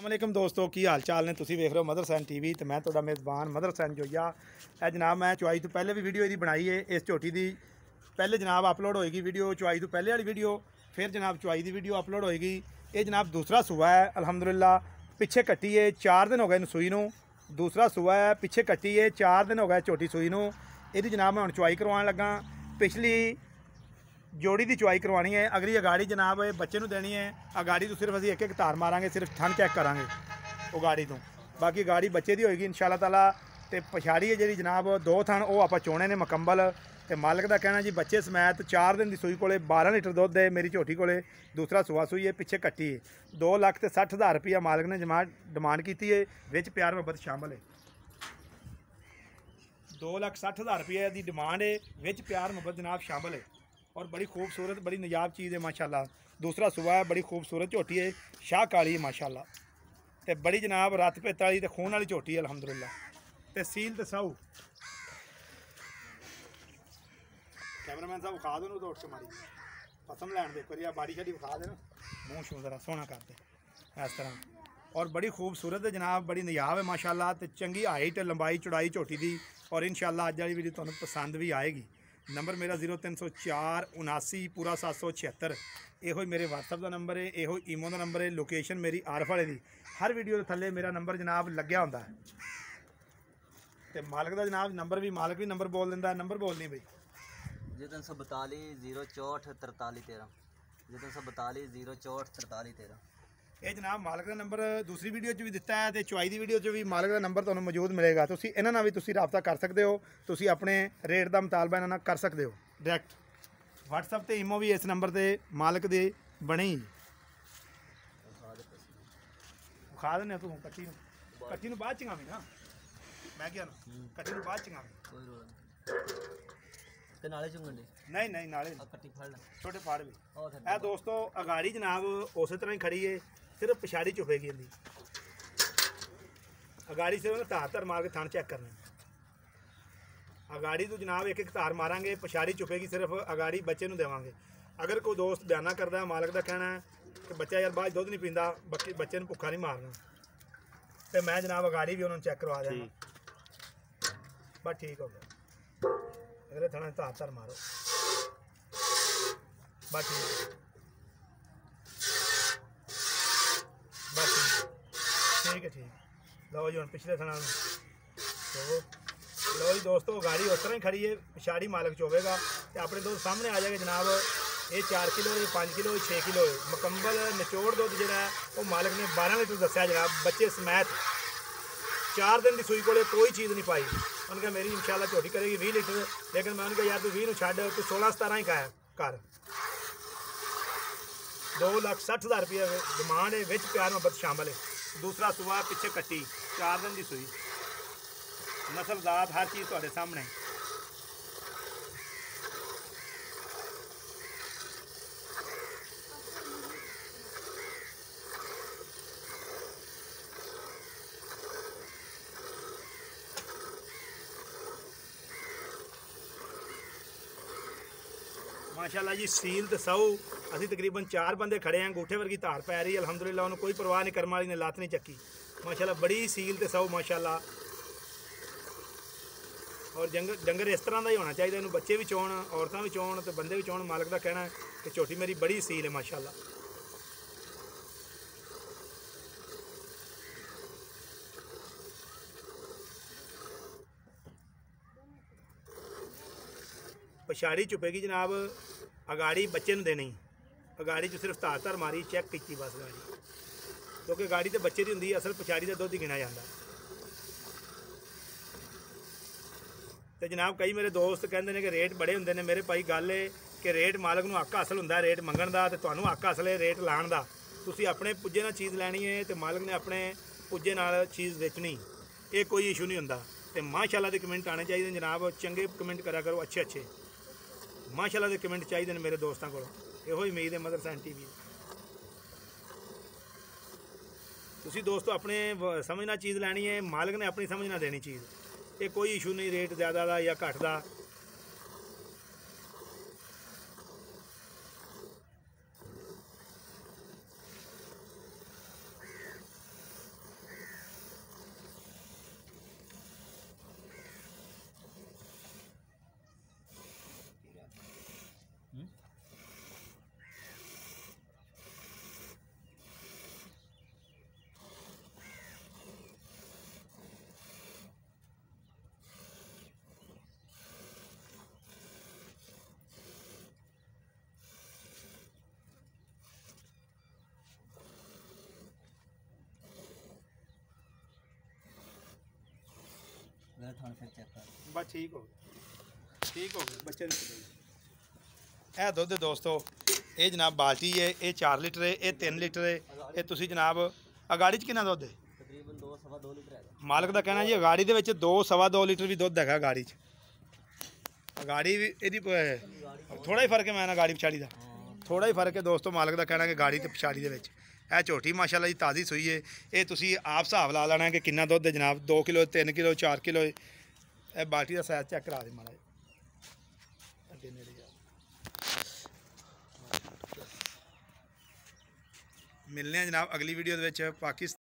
ਅਸਲਾਮੁਅਲੈਕਮ ਦੋਸਤੋ, ਕੀ ਹਾਲ ਚਾਲ ਨੇ? ਤੁਸੀਂ ਵੇਖ ਰਹੇ ਹੋ ਮਦਰ ਸੈਨ ਟੀਵੀ ਤੇ ਮੈਂ ਤੁਹਾਡਾ ਮੇਜ਼ਬਾਨ ਮਦਰ ਸੈਨ ਜੋਈਆ। ਇਹ ਜਨਾਬ ਮੈਂ ਚੁਆਈ ਤੋਂ ਪਹਿਲੇ ਵੀ ਵੀਡੀਓ ਇਹਦੀ ਬਣਾਈ ਹੈ ਇਸ ਝੋਟੀ ਦੀ ਪਹਿਲੇ ਜਨਾਬ ਅਪਲੋਡ ਹੋਏਗੀ ਵੀਡੀਓ, ਚੁਆਈ ਤੋਂ ਪਹਿਲੇ ਵਾਲੀ ਵੀਡੀਓ, ਫਿਰ ਜਨਾਬ ਚੁਆਈ ਦੀ ਵੀਡੀਓ ਅਪਲੋਡ ਹੋਏਗੀ। ਇਹ ਜਨਾਬ ਦੂਸਰਾ ਸੂਆ ਹੈ, ਅਲਹਮਦੁਲਿਲਾ, ਪਿੱਛੇ ਕੱਟੀ ਹੈ 4 ਦਿਨ ਹੋ ਗਏ ਸੂਈ ਨੂੰ। ਦੂਸਰਾ ਸੂਆ ਹੈ, ਪਿੱਛੇ ਕੱਟੀ ਹੈ 4 ਦਿਨ ਹੋ ਗਏ ਝੋਟੀ ਸੂਈ ਨੂੰ। ਇਹਦੀ ਜਨਾਬ ਮੈਂ ਹੁਣ ਚੁਆਈ ਕਰਵਾਉਣ ਲੱਗਾ। ਪਿਛਲੀ ਜੋੜੀ ਦੀ ਚੁਆਈ ਕਰਵਾਉਣੀ ਹੈ, ਅਗਲੀ ਅਗਾੜੀ ਜਨਾਬ ਇਹ ਬੱਚੇ ਨੂੰ ਦੇਣੀ ਹੈ, ਅਗਾੜੀ ਤੋਂ ਸਿਰਫ ਅਸੀਂ ਇੱਕ ਇੱਕ ਧਾਰ ਮਾਰਾਂਗੇ, ਸਿਰਫ ਥਣ ਚੈੱਕ ਕਰਾਂਗੇ, ਉਹ ਗਾੜੀ ਤੋਂ। ਬਾਕੀ ਗਾੜੀ ਬੱਚੇ ਦੀ ਹੋਏਗੀ ਇਨਸ਼ਾਅੱਲਾ ਤਾਲਾ, ਤੇ ਪਛਾੜੀ ਹੈ ਜਿਹੜੀ ਜਨਾਬ, ਦੋ ਥਣ, ਉਹ ਆਪਾਂ ਚੋਣੇ ਨੇ ਮੁਕੰਮਲ। ਤੇ ਮਾਲਕ ਦਾ ਕਹਿਣਾ ਜੀ, ਬੱਚੇ ਸਮੈਤ 4 ਦਿਨ ਦੀ ਸੂਈ ਕੋਲੇ 12 ਲੀਟਰ ਦੁੱਧ ਹੈ ਮੇਰੀ ਝੋਟੀ ਕੋਲੇ ਦੂਸਰਾ ਸੂਆ ਸੂਈ ਹੈ, ਪਿੱਛੇ ਕੱਟੀ ਹੈ। 2 ਲੱਖ ਤੇ 60 ਹਜ਼ਾਰ ਰੁਪਇਆ ਮਾਲਕ ਨੇ ਜਮਾ ਡਿਮਾਂਡ ਕੀਤੀ ਹੈ, ਵਿੱਚ ਪਿਆਰ ਮੁਹੱਬਤ ਸ਼ਾਮਲ ਹੈ। 2 ਲੱਖ 60 ਹਜ਼ਾਰ ਰੁਪਏ ਦੀ ਡਿਮਾਂਡ ਹੈ, ਵਿੱਚ ਪਿਆਰ ਮੁਹੱਬਤ ਜਨਾਬ ਸ਼ਾਮਲ ਹੈ। ਔਰ ਬੜੀ ਖੂਬਸੂਰਤ ਬੜੀ ਨਜਾਬ ਚੀਜ਼ ਹੈ ਮਾਸ਼ਾਅੱਲਾ। ਦੂਸਰਾ ਸੁਬਾ ਹੈ ਬੜੀ ਖੂਬਸੂਰਤ ਝੋਟੀ ਹੈ ਸ਼ਾਹ ਕਾਲੀ ਹੈ ਮਾਸ਼ਾਅੱਲਾ। ਤੇ ਬੜੀ ਜਨਾਬ ਰੱਤ ਪਿੱਤ ਵਾਲੀ ਤੇ ਖੂਨ ਵਾਲੀ ਝੋਟੀ ਹੈ ਅਲਹਮਦੁਲਿਲਾ। ਤੇ ਸੀਲ ਤੇ ਸਾਊ ਕੈਮਰਾਮੈਨ ਸਾਹਿਬ ਵਿਖਾ ਦੋ ਨੂੰ ਕੇ ਮਾਰੀ ਪਸਮ ਲੈਣ ਦੇ ਕਰਿਆ ਬਾੜੀ ਛੱਡੀ ਵਿਖਾ ਦੇ ਨਾ ਮੂੰਹ ਸ਼ੂ ਜ਼ਰਾ ਸੋਹਣਾ ਕਰ ਦੇ ਇਸ ਤਰ੍ਹਾਂ। ਔਰ ਬੜੀ ਖੂਬਸੂਰਤ ਹੈ ਜਨਾਬ ਬੜੀ ਨਜਾਬ ਹੈ ਮਾਸ਼ਾਅੱਲਾ। ਤੇ ਚੰਗੀ ਹਾਈਟ ਲੰਬਾਈ ਚੌੜਾਈ ਝੋਟੀ ਦੀ। ਔਰ ਇਨਸ਼ਾਅੱਲਾ ਅੱਜ ਵਾਲੀ ਵੀਡੀਓ ਤੁਹਾਨੂੰ ਪਸੰਦ ਵੀ ਆਏਗੀ। ਨੰਬਰ ਮੇਰਾ 0304 79 ਪੂਰਾ 776 ਇਹੋ ਹੀ ਮੇਰੇ WhatsApp ਦਾ ਨੰਬਰ ਹੈ ਇਹੋ ਹੀ ਈਮੋ ਦਾ ਨੰਬਰ ਹੈ ਲੋਕੇਸ਼ਨ ਮੇਰੀ ਆਰਫ ਵਾਲੇ ਦੀ। ਹਰ ਵੀਡੀਓ ਦੇ ਥੱਲੇ ਮੇਰਾ ਨੰਬਰ ਜਨਾਬ ਲੱਗਿਆ ਹੁੰਦਾ। ਹੈ ਤੇ ਮਾਲਕ ਦਾ ਜਨਾਬ ਨੰਬਰ ਵੀ, ਮਾਲਕ ਵੀ ਨੰਬਰ ਬੋਲ ਦਿੰਦਾ, ਨੰਬਰ ਬੋਲ ਨਹੀਂ ਬਈ। ਜੀ 342 064 43 13 ਜੀ 342 064 43 13 ਇਹ ਜਨਾਬ ਮਾਲਕ ਦਾ ਨੰਬਰ ਦੂਸਰੀ ਵੀਡੀਓ 'ਚ ਵੀ ਦਿੱਤਾ ਹੈ ਤੇ ਚੁਆਈ ਦੀ ਵੀਡੀਓ 'ਚ ਵੀ ਮਾਲਕ ਦਾ ਨੰਬਰ ਤੁਹਾਨੂੰ ਮੌਜੂਦ ਮਿਲੇਗਾ। ਤੁਸੀਂ ਇਹਨਾਂ ਨਾਲ ਵੀ ਤੁਸੀਂ ਰਾਬਤਾ ਕਰ ਸਕਦੇ ਹੋ। ਤੁਸੀਂ ਆਪਣੇ ਰੇਟ ਦਾ ਮੁਤਾਲਬਾ ਇਹਨਾਂ ਨਾਲ ਕਰ ਸਕਦੇ ਹੋ। ਡਾਇਰੈਕਟ WhatsApp ਤੇ ਈਮੋ ਵੀ ਇਸ ਨੰਬਰ ਤੇ ਮਾਲਕ ਦੇ ਬਣੀ ਖਾ ਦਿੰਦੇ ਤੂੰ ਕੱਟੀ ਨੂੰ। ਕੱਟੀ ਨੂੰ ਬਾਅਦ ਚੰਗਾਵੀਂ ਨਾ। ਮੈਂ ਕਿਹਾ ਨਾ ਕੱਟੀ ਨੂੰ ਬਾਅਦ ਚੰਗਾਵੀਂ। ਤੇ ਨਾਲੇ ਚੁੰਗਣ ਦੇ। ਨਹੀਂ ਨਹੀਂ ਨਾਲੇ ਕੱਟੀ ਫੜ ਲੈ। ਛੋਟੇ ਫਾੜ ਵੀ। ਇਹ ਦੋਸਤੋ ਅਗਾੜੀ ਜਨਾਬ ਉਸੇ ਤਰ੍ਹਾਂ ਹੀ ਖੜੀ ਏ। ਸਿਰਫ ਪਿਛਾੜੀ ਚੁਪੇਗੀ ਇਹਦੀ। ਅਗਾੜੀ ਸਿਰਫ ਧਾਰ ਧਰ ਮਾਰ ਕੇ ਥਣ ਚੈੱਕ ਕਰਨਾ। ਅਗਾੜੀ ਤੋਂ ਜਨਾਬ ਇੱਕ ਇੱਕ ਧਾਰ ਮਾਰਾਂਗੇ ਪਿਛਾੜੀ ਚੁਪੇਗੀ ਸਿਰਫ ਅਗਾੜੀ ਬੱਚੇ ਨੂੰ ਦੇਵਾਂਗੇ। ਅਗਰ ਕੋਈ ਦੋਸਤ ਬਿਆਨਾ ਕਰਦਾ ਮਾਲਕ ਦਾ ਕਹਿਣਾ ਹੈ ਕਿ ਬੱਚਾ ਯਾਰ ਬਾਅਦ 'ਚ ਦੁੱਧ ਨਹੀਂ ਪੀਂਦਾ ਬੱਚੇ ਬੱਚੇ ਨੂੰ ਭੁੱਖਾ ਨਹੀਂ ਮਾਰਨਾ। ਤੇ ਮੈਂ ਜਨਾਬ ਅਗਾੜੀ ਵੀ ਉਹਨਾਂ ਨੂੰ ਚੈੱਕ ਕਰਵਾ ਦਿਆਂਗਾ। ਬਸ ਠੀਕ ਹੋ ਗਿਆ। ਅਗਲੇ ਥਣਾ ਧਾਰ ਧਰ ਮਾਰੋ। ਬਸ ਠੀਕ ਹੈ। ਬਸ ਠੀਕ ਹੈ। ਠੀਕ ਹੈ ਠੀਕ ਹੈ। ਲਓ ਜੀ, ਹੁਣ ਪਿਛਲੇ ਥਣਾ ਨੂੰ। ਚੋਵੋ ਲਓ ਜੀ ਦੋਸਤੋ, ਗਾੜੀ ਉਸ ਤਰ੍ਹਾਂ ਹੀ ਖੜੀ ਹੈ, ਪਿਛਾੜੀ ਮਾਲਕ ਚੋਵੇਗਾ ਤੇ ਆਪਣੇ ਦੋਸਤ ਸਾਹਮਣੇ ਆ ਜਾਏਗਾ ਜਨਾਬ, ਇਹ 4 ਕਿਲੋ, ਇਹ 5 ਕਿਲੋ, ਇਹ 6 ਕਿਲੋ। ਹੈ ਮੁਕੰਮਲ ਨਿਚੋੜ ਦੁੱਧ ਜਿਹੜਾ ਹੈ, ਉਹ ਮਾਲਕ ਨੇ 12 ਲੀਟਰ ਦੱਸਿਆ ਜਨਾਬ, ਬੱਚੇ ਸਮੈਤ। 4 ਦਿਨ ਦੀ ਸੂਈ ਕੋਲੇ ਕੋਈ ਚੀਜ਼ ਨਹੀਂ ਪਾਈ। ਉਹਨੇ ਕਿਹਾ, ਮੇਰੀ ਇਨਸ਼ਾਅੱਲਾ ਝੋਟੀ ਕਰੇਗੀ 20 ਲੀਟਰ। ਲੇਕਿਨ ਮੈਂ ਉਹਨੂੰ ਕਿਹਾ, ਯਾਰ ਤੂੰ 20 ਨੂੰ ਛੱਡ, ਤੂੰ 16 17 ਹੀ ਕਾਇਆ ਕਰ। 2 ਲੱਖ 60 ਹਜ਼ਾਰ ਰੁਪਏ ਡਿਮਾਂਡ ਹੈ, ਵਿੱਚ ਪਿਆਰ ਮੁਹੱਬਤ ਸ਼ਾਮਲ ਹੈ। ਦੂਸਰਾ ਸੂਆ ਪਿੱਛੇ ਕੱਟੀ 4 ਦਿਨ ਦੀ ਸੂਈ। ਨਸਲ ਦਾਤ ਹਰ ਚੀਜ਼ ਤੁਹਾਡੇ ਸਾਹਮਣੇ। ਮਾਸ਼ਾਅੱਲਾ ਜੀ, ਸੀਲ ਤੇ ਸੌ ਅਸੀਂ ਤਕਰੀਬਨ 4 ਬੰਦੇ ਖੜੇ ਆਂ ਅੰਗੂਠੇ ਵਰਗੀ ਧਾਰ ਪੈ ਰਹੀ ਹੈ ਅਲਹਮਦੁਲਿਲਾ, ਉਹਨੂੰ ਕੋਈ ਪਰਵਾਹ ਨਹੀਂ, ਕਰਮ ਵਾਲੀ ਨੇ ਲਾਤ ਨਹੀਂ ਚੱਕੀ। ਮਾਸ਼ਾਅੱਲਾ, ਬੜੀ ਸੀਲ ਤੇ ਸੌ ਮਾਸ਼ਾਅੱਲਾ। ਔਰ ਜੰਗਰ ਡੰਗਰ ਇਸ ਤਰ੍ਹਾਂ ਦਾ ਹੀ ਹੋਣਾ ਚਾਹੀਦਾ, ਇਹਨੂੰ ਬੱਚੇ ਵੀ ਚੋਣ, ਔਰਤਾਂ ਵੀ ਚੋਣ ਤੇ ਬੰਦੇ ਵੀ ਚੋਣ, ਮਾਲਕ ਦਾ ਕਹਿਣਾ ਹੈ ਕਿ ਝੋਟੀ ਮੇਰੀ ਬੜੀ ਸੀਲ ਹੈ, ਮਾਸ਼ਾਅੱਲਾ। ਪਛਾੜੀ ਚੁਪੇਗੀ ਜਨਾਬ, ਅਗਾੜੀ ਬੱਚੇ ਨੂੰ ਦੇਣੀ। ਅਗਾੜੀ ਚ ਸਿਰਫ ਧਾਰ ਧਾਰ ਮਾਰੀ, ਚੈੱਕ ਕੀਤੀ ਬਸ ਗਾੜੀ ਕਿਉਂਕਿ ਗਾੜੀ ਤੇ ਬੱਚੇ ਦੀ ਹੁੰਦੀ ਅਸਲ ਪਛਾੜੀ ਦਾ ਦੁੱਧ ਹੀ ਗਿਣਿਆ ਜਾਂਦਾ। ਤੇ ਜਨਾਬ, ਕਈ ਮੇਰੇ ਦੋਸਤ ਕਹਿੰਦੇ ਨੇ ਕਿ ਰੇਟ ਬੜੇ ਹੁੰਦੇ ਨੇ। ਮੇਰੇ ਭਾਈ ਗੱਲ ਏ ਕਿ ਰੇਟ ਮਾਲਕ ਨੂੰ ਹੱਕ ਹਾਸਲ ਹੁੰਦਾ, ਰੇਟ ਮੰਗਣ ਦਾ ਤੇ ਤੁਹਾਨੂੰ ਹੱਕ ਹਾਸਲ ਹੈ ਰੇਟ ਲਾਣ ਦਾ। ਤੁਸੀਂ ਆਪਣੇ ਪੁੱਜੇ ਨਾਲ ਚੀਜ਼ ਲੈਣੀ ਹੈ ਤੇ ਮਾਲਕ ਨੇ ਆਪਣੇ ਪੁੱਜੇ ਨਾਲ ਚੀਜ਼ ਵੇਚਣੀ। ਇਹ ਕੋਈ ਇਸ਼ੂ ਨਹੀਂ ਹੁੰਦਾ। ਤੇ ਮਾਸ਼ਾਅੱਲਾ ਦੇ ਕਮੈਂਟ ਆਣੇ ਚਾਹੀਦੇ ਜਨਾਬ। ਚੰਗੇ ਕਮੈਂਟ ਕਰਿਆ ਕਰੋ ਅੱਛੇ ਅੱਛੇ ਮਾਸ਼ਾਅੱਲਾ ਦੇ ਕਮੈਂਟ ਚਾਹੀਦੇ ਨੇ ਮੇਰੇ ਦੋਸਤਾਂ ਕੋਲ। ਇਹੋ ਹੀ ਉਮੀਦ ਹੈ ਮਦਰ ਸੈਨ ਟੀਵੀ ਤੁਸੀਂ ਦੋਸਤੋ, ਆਪਣੇ ਵ- ਸਮਝ ਨਾਲ ਚੀਜ਼ ਲੈਣੀ ਹੈ, ਮਾਲਕ ਨੇ ਆਪਣੀ ਸਮਝ ਨਾਲ ਦੇਣੀ ਚੀਜ਼। ਇਹ ਕੋਈ ਇਸ਼ੂ ਨਹੀਂ ਰੇਟ ਜ਼ਿਆਦਾ ਦਾ ਜਾਂ ਘੱਟ ਦਾ। ਥਣ ਫਿਰ ਚੈੱਕ ਕਰ ਬਸ ਠੀਕ ਹੋ ਗਿਆ। ਠੀਕ ਹੋ ਗਿਆ। ਬੱਚੇ ਨੂੰ ਛੱਡੋ। ਇਹ ਦੁੱਧ ਦੋਸਤੋ ਇਹ ਜਨਾਬ ਬਾਲਟੀ ਹੈ ਇਹ 4 ਲੀਟਰ ਹੈ ਇਹ 3 ਲੀਟਰ ਹੈ ਇਹ ਤੁਸੀਂ ਜਨਾਬ ਅਗਾੜੀ ਚ ਕਿੰਨਾ ਦੁੱਧ ਹੈ ਤਕਰੀਬਨ 2 ਸਵਾ 2 ਲੀਟਰ ਹੈਗਾ। ਮਾਲਕ ਦਾ ਕਹਿਣਾ ਜੀ ਅਗਾੜੀ ਦੇ ਵਿੱਚ 2 ਸਵਾ 2 ਲੀਟਰ ਵੀ ਦੁੱਧ ਹੈਗਾ ਗਾੜੀ ਚ। ਅਗਾੜੀ ਵੀ ਇਹਦੀ ਥੋੜਾ ਹੀ ਫ਼ਰਕ ਹੈ ਮੈਂ ਨਾ ਗਾੜੀ ਪਛਾੜੀ ਦਾ। ਥੋੜਾ ਹੀ ਫ਼ਰਕ ਹੈ ਦੋਸਤੋ ਮਾਲਕ ਦਾ ਕਹਿਣਾ ਕਿ ਗਾੜੀ ਤੇ ਪਛਾੜੀ ਦੇ ਵਿੱਚ। ਇਹ ਝੋਟੀ ਮਾਸ਼ਾਅੱਲਾ ਜੀ ਤਾਜ਼ੀ ਸੂਈ ਹੈ ਇਹ ਤੁਸੀਂ ਆਪ ਹਿਸਾਬ ਲਾ ਲੈਣਾ ਕਿ ਕਿੰਨਾ ਦੁੱਧ ਹੈ ਜਨਾਬ 2 ਕਿਲੋ 3 ਕਿਲੋ 4 ਕਿਲੋ ਇਹ ਬਾਲਟੀ ਦਾ ਸਾਈਜ਼ ਚੈੱਕ ਕਰਾ ਦੇ ਮਾੜਾ ਜਿਹਾ। ਅੱਗੇ ਨੇੜੇ ਜਾ ਮਿਲਨੇ ਆ ਜਨਾਬ ਅਗਲੀ ਵੀਡੀਓ ਦੇ ਵਿੱਚ ਪਾਕਿਸਤਾਨ